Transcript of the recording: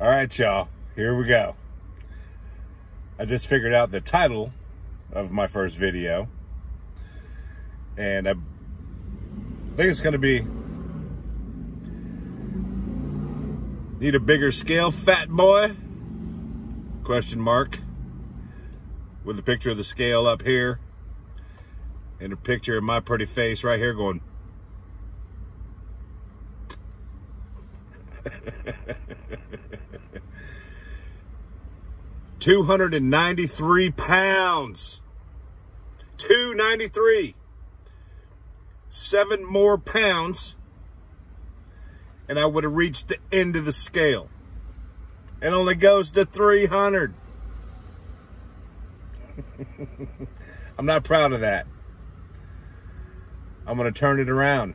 All right, y'all, here we go. I just figured out the title of my first video. And I think it's to be Need a bigger scale, fat boy? Question mark. With a picture of the scale up here. And a picture of my pretty face right here going. Two hundred and ninety-three pounds. Two ninety-three. Seven more pounds and I would have reached the end of the scale. It only goes to 300. I'm not proud of that. I'm going to turn it around.